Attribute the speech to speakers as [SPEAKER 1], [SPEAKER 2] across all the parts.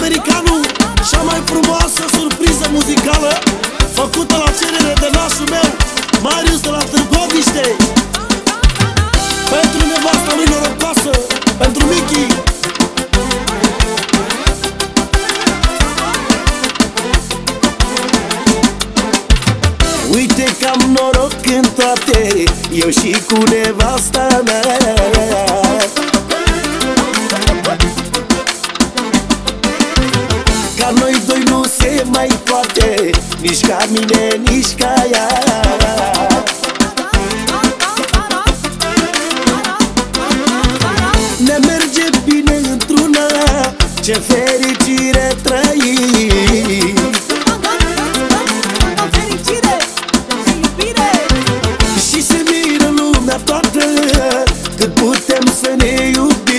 [SPEAKER 1] Americanu Cea mai frumoasă surpriză muzicală Făcută la cerere de nașul meu Marius de la Târgoviște Pentru nevasta lui norocoasă Pentru Mickey Uite că am noroc în toate Eu și cu nevasta mea se mai poate. Nici ca mine, nici ca ea. Ne merge bine într-una Ce fericire trăim. Și se miră lumea toată Cât putem să ne iubim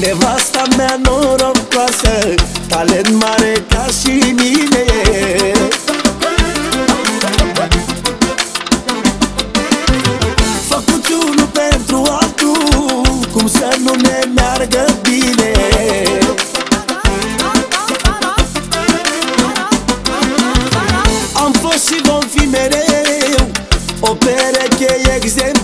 [SPEAKER 1] Nevasta mea norocoasă Talent mare ca și mine. Făcut unul pentru altul Cum să nu ne meargă bine. Am fost și vom fi mereu O pereche exemplară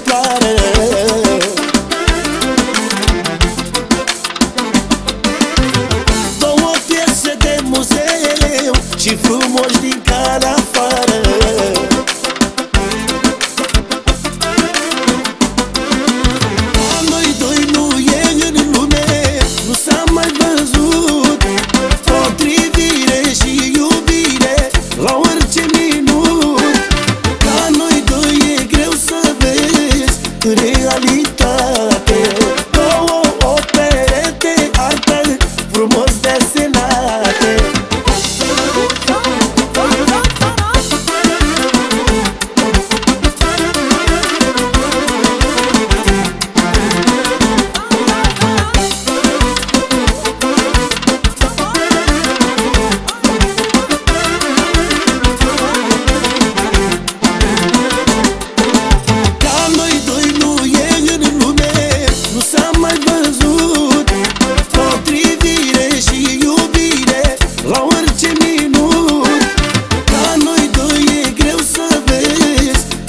[SPEAKER 1] Și frumoși din care afară. A noi doi nu e în lume Nu s-a mai văzut. Potrivire și iubire La orice minut. Ca noi doi e greu să vezi Realitate. Două o perete artă Frumos desenate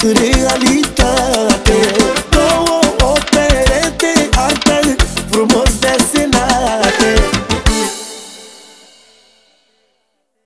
[SPEAKER 1] Ca noi doi e